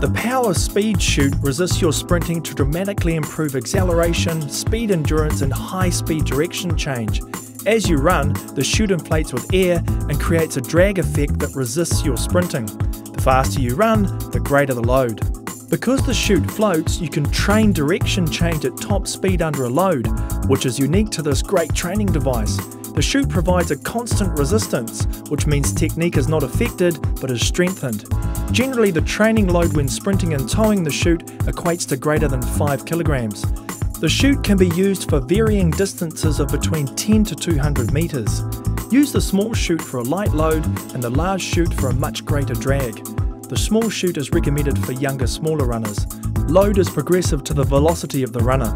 The Power Speed chute resists your sprinting to dramatically improve acceleration, speed endurance, and high speed direction change. As you run, the chute inflates with air and creates a drag effect that resists your sprinting. The faster you run, the greater the load. Because the chute floats, you can train direction change at top speed under a load, which is unique to this great training device. The chute provides a constant resistance, which means technique is not affected but is strengthened. Generally, the training load when sprinting and towing the chute equates to greater than 5 kilograms. The chute can be used for varying distances of between 10 to 200 metres. Use the small chute for a light load and the large chute for a much greater drag. The small chute is recommended for younger, smaller runners. Load is progressive to the velocity of the runner.